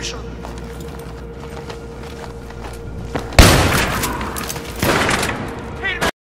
commission.